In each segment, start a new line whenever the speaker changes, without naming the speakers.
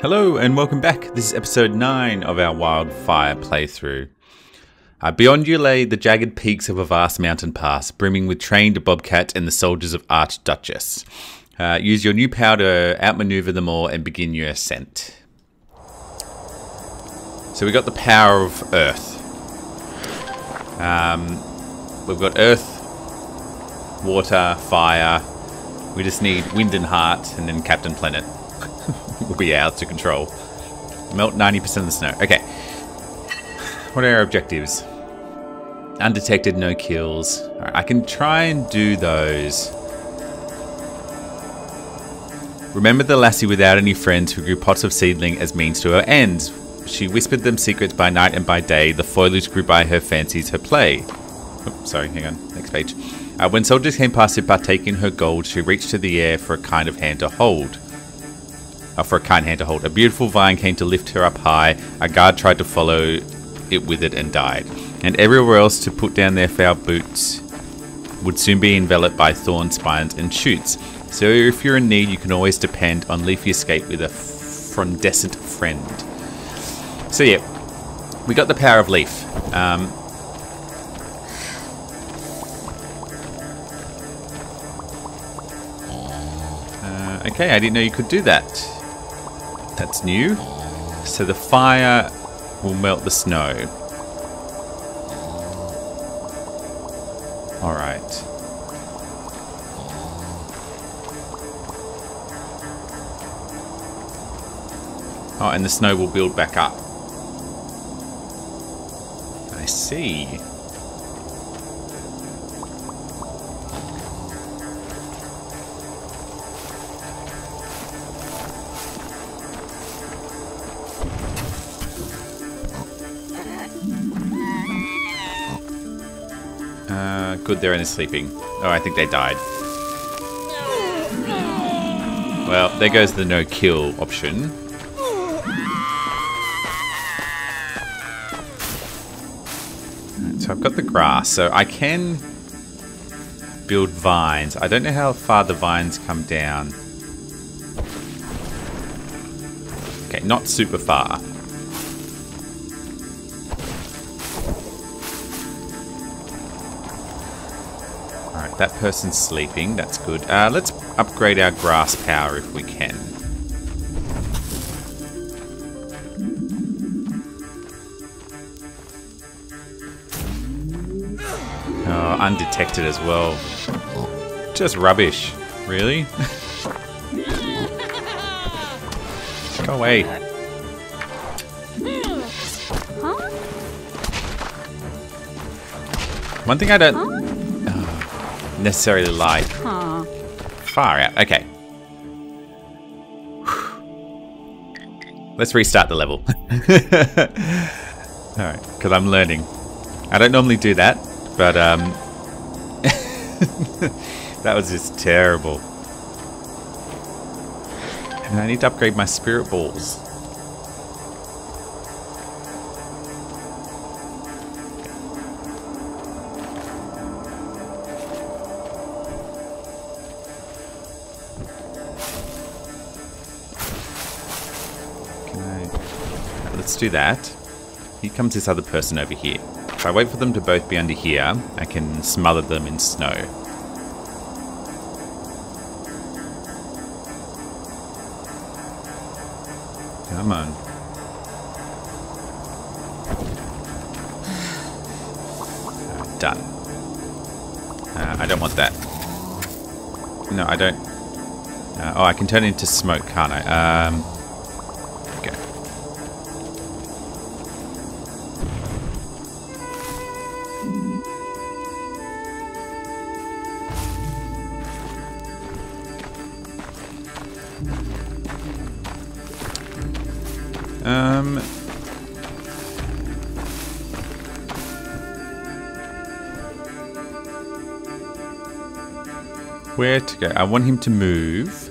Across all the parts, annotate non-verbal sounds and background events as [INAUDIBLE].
Hello and welcome back. This is episode 9 of our Wildfire playthrough. Uh, beyond you lay the jagged peaks of a vast mountain pass, brimming with trained bobcat and the soldiers of Archduchess. Uh, use your new power to outmaneuver them all and begin your ascent. So we got the power of Earth. Um, we've got Earth, water, fire. We just need Wind and Heart and then Captain Planet [LAUGHS] will be out to control. Melt 90% of the snow. Okay. What are our objectives? Undetected, no kills. Right, I can try and do those. Remember the lassie without any friends who grew pots of seedling as means to her ends. She whispered them secrets by night and by day. The foliage grew by her fancies, her play. Oh, sorry, hang on. Next page. Uh, when soldiers came past to partake in her gold, she reached to the air for a kind of hand to hold for a kind hand to hold. A beautiful vine came to lift her up high. A guard tried to follow it with it and died. And everywhere else to put down their foul boots would soon be enveloped by thorn spines and shoots. So if you're in need, you can always depend on Leafy Escape with a frondescent friend. So yeah, we got the power of Leaf. Um, uh, okay, I didn't know you could do that. That's new. So the fire will melt the snow. Alright. Oh, and the snow will build back up. I see. Good, they're only sleeping. Oh, I think they died. Well, there goes the no kill option. So I've got the grass, so I can build vines. I don't know how far the vines come down. Okay, not super far. That person's sleeping. That's good. Uh, let's upgrade our grass power if we can. Oh, undetected as well. Just rubbish. Really? [LAUGHS] Go away. One thing I don't necessarily like. Far out. Okay. Let's restart the level. [LAUGHS] Alright, because I'm learning. I don't normally do that, but um, [LAUGHS] that was just terrible. And I need to upgrade my spirit balls. Let's do that. Here comes this other person over here. If I wait for them to both be under here, I can smother them in snow. Come on. [SIGHS] Done. Uh, I don't want that. No, I don't. Uh, oh, I can turn it into smoke, can't I? Um, Where to go? I want him to move.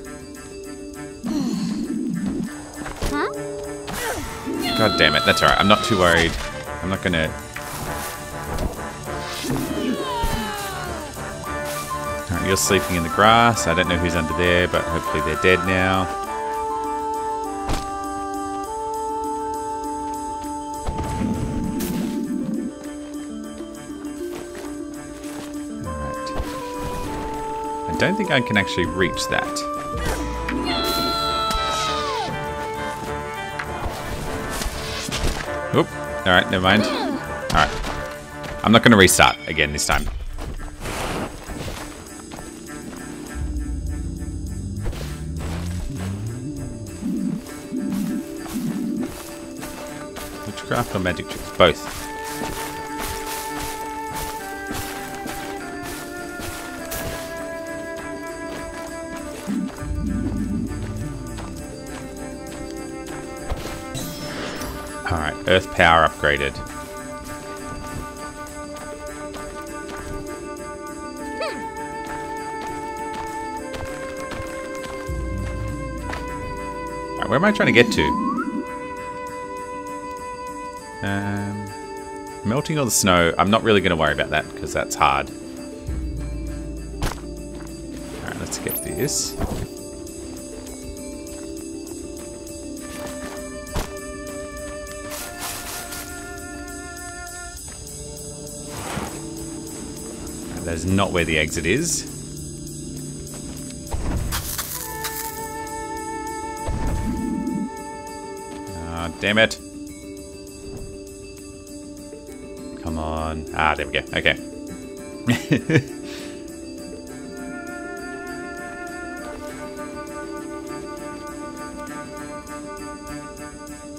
God damn it. That's alright. I'm not too worried. I'm not gonna... Alright, you're sleeping in the grass. I don't know who's under there, but hopefully they're dead now. Don't think I can actually reach that. Oop. Alright, never mind. Alright. I'm not going to restart again this time. Witchcraft or magic tricks? Both. Earth power upgraded. Right, where am I trying to get to? Um, melting all the snow. I'm not really going to worry about that because that's hard. Alright, let's get this. Is not where the exit is. Ah, damn it. Come on. Ah, there we go. Okay.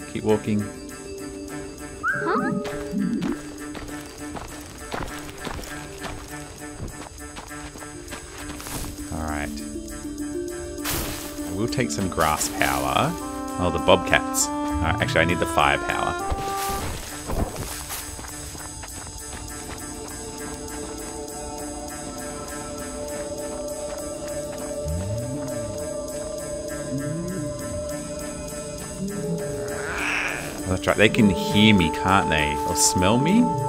[LAUGHS] Keep walking. Take some grass power. Oh, the bobcats. Actually, I need the fire power. that's right. They can hear me, can't they? Or smell me?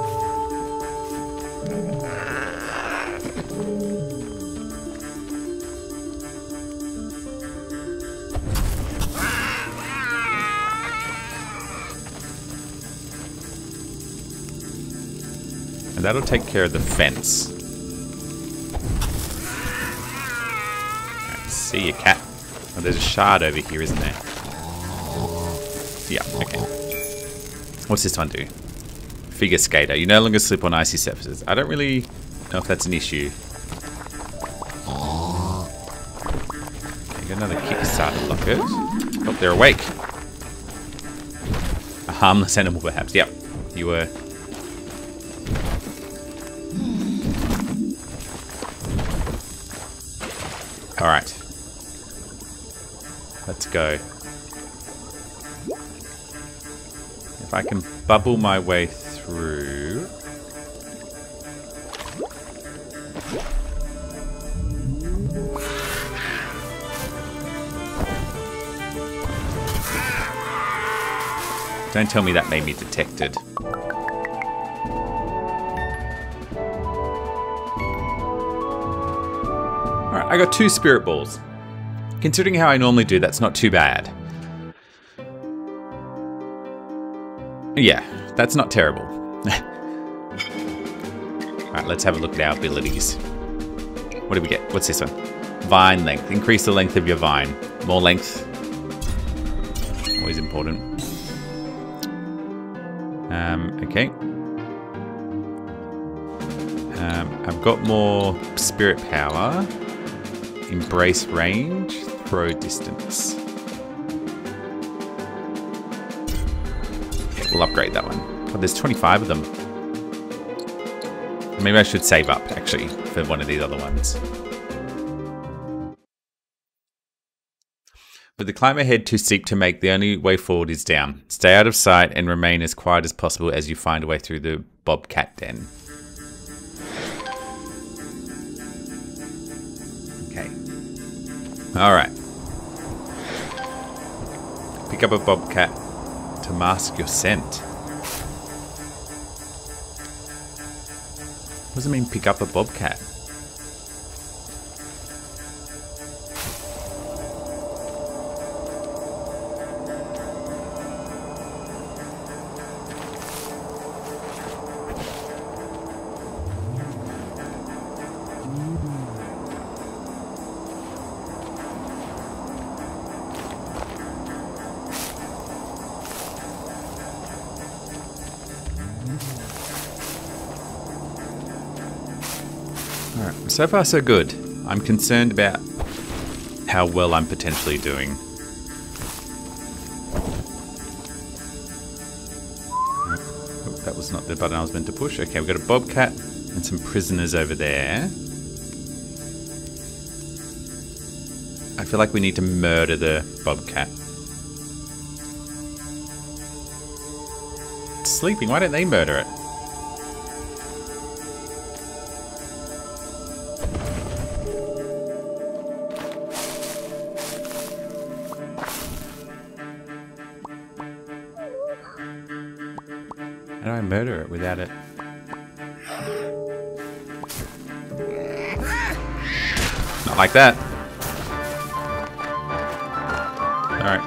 That'll take care of the fence. Right, see you, cat. Oh, there's a shard over here, isn't there? Yeah, okay. What's this one do? Figure skater. You no longer slip on icy surfaces. I don't really know if that's an issue. Okay, got another Kickstarter locket. Oh, they're awake. A harmless [LAUGHS] animal, perhaps. Yep, you were Alright. Let's go. If I can bubble my way through... Don't tell me that made me detected. I got two spirit balls. Considering how I normally do, that's not too bad. Yeah, that's not terrible. [LAUGHS] Alright, let's have a look at our abilities. What do we get? What's this one? Vine length. Increase the length of your vine. More length. Always important. Um, okay. Um, I've got more spirit power. Embrace range, throw distance. We'll upgrade that one. God, there's 25 of them. Maybe I should save up, actually, for one of these other ones. With the climb ahead too steep to make, the only way forward is down. Stay out of sight and remain as quiet as possible as you find a way through the bobcat den. Alright. Pick up a bobcat to mask your scent. What does it mean pick up a bobcat? So far so good. I'm concerned about how well I'm potentially doing. Oh, that was not the button I was meant to push. Okay, we've got a bobcat and some prisoners over there. I feel like we need to murder the bobcat. It's sleeping. Why don't they murder it? Murder it without it? Not like that. Alright.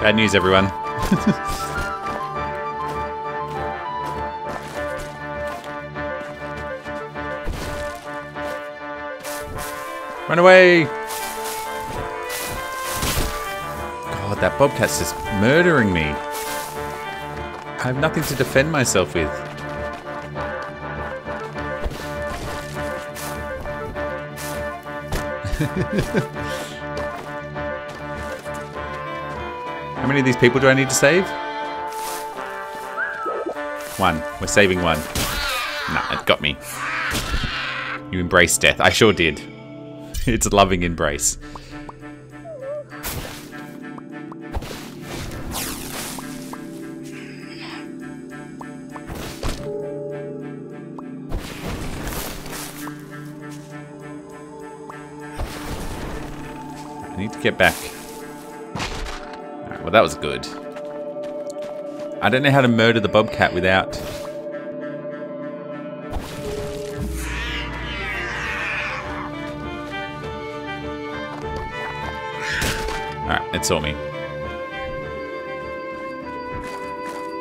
Bad news, everyone. [LAUGHS] Run away! God, that bobcat's just murdering me. I have nothing to defend myself with. [LAUGHS] How many of these people do I need to save? One. We're saving one. Nah, it got me. You embrace death. I sure did. [LAUGHS] It's a loving embrace. I need to get back. Well that was good. I don't know how to murder the bobcat without... Alright, it saw me.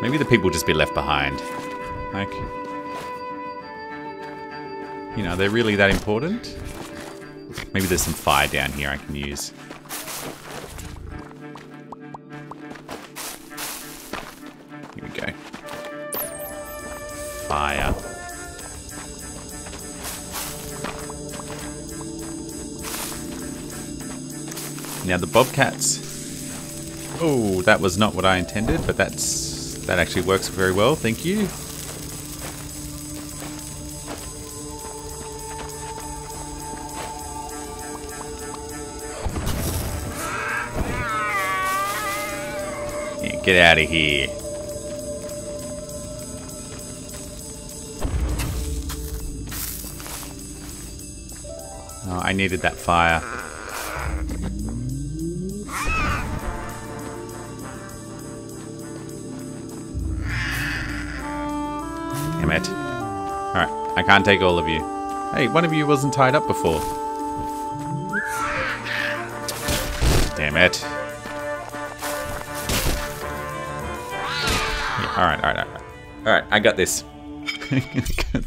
Maybe the people just be left behind. Like... You know, they're really that important? Maybe there's some fire down here I can use. Here we go. Fire. Now the bobcats. Oh, that was not what I intended, but that's that actually works very well. Thank you. Yeah, get out of here. Oh, I needed that fire. Damn it. Alright, I can't take all of you. Hey, one of you wasn't tied up before. Damn it. Yeah, alright, alright, alright. Alright, I got this. [LAUGHS] Here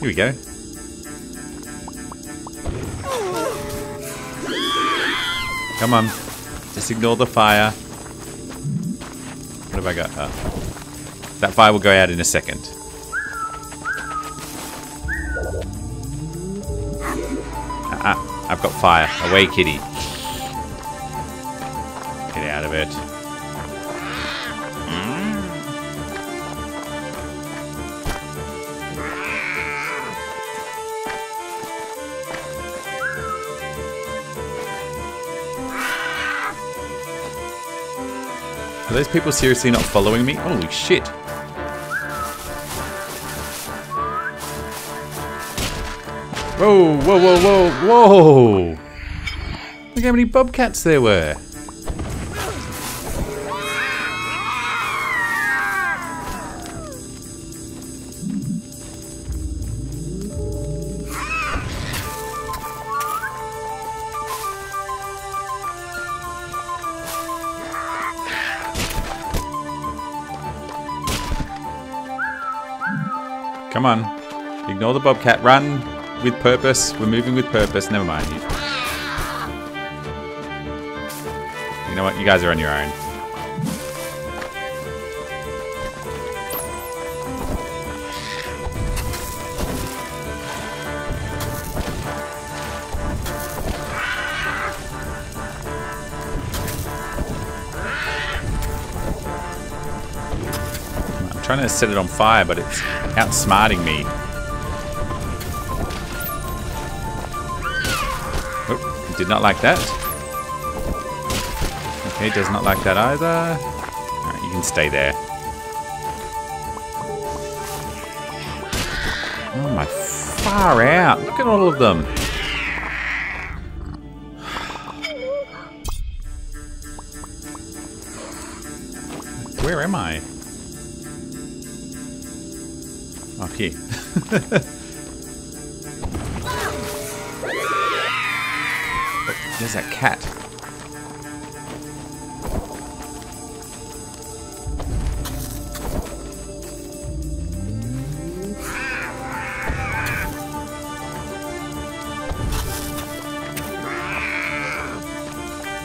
we go. Come on. Just ignore the fire. What have I got? Uh, that fire will go out in a second. Uh -uh, I've got fire. Away, kitty. Are those people seriously not following me? Holy shit. Whoa, whoa, whoa, whoa, whoa! Look how many bobcats there were. Come on. Ignore the bobcat. Run with purpose. We're moving with purpose. Never mind. You, know what? You guys are on your own. Trying to set it on fire, but it's outsmarting me. Oh, did not like that. Okay, does not like that either. You can stay there. Oh my far out. Look at all of them. Where am I? [LAUGHS] There's that cat.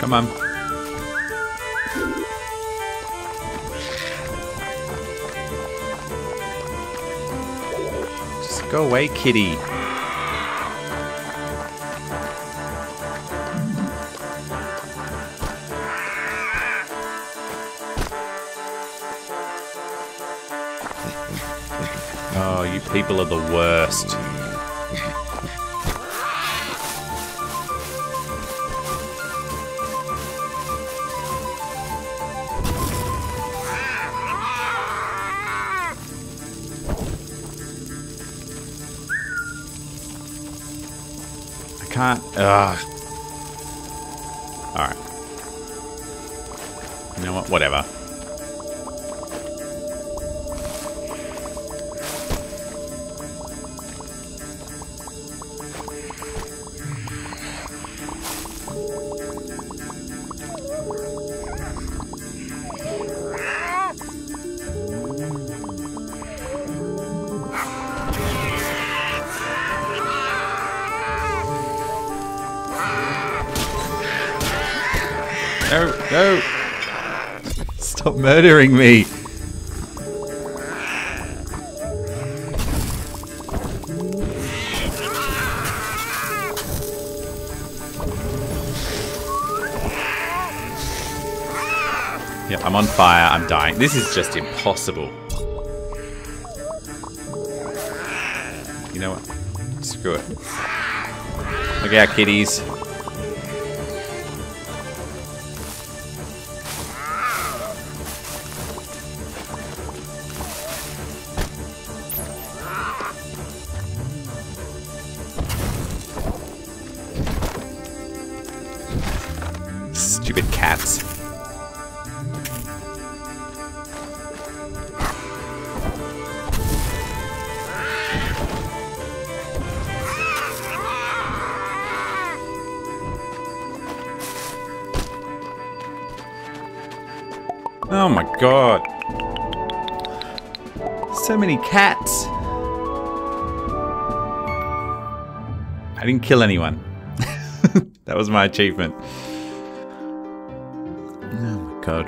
Come on. Go away, kitty. [LAUGHS] Oh, you people are the worst. Can't. Ugh. Alright. You know what? Whatever. No, no. Stop murdering me. Yep, I'm on fire. I'm dying. This is just impossible. You know what? Screw it. Look out, kitties. Oh my god. So many cats. I didn't kill anyone. [LAUGHS] that was my achievement. Oh my god.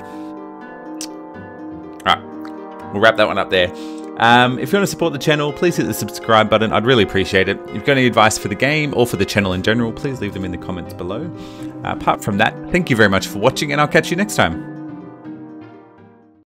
Alright, we'll wrap that one up there. Um, if you want to support the channel, please hit the subscribe button. I'd really appreciate it. If you've got any advice for the game or for the channel in general, please leave them in the comments below. Uh, apart from that, thank you very much for watching and I'll catch you next time.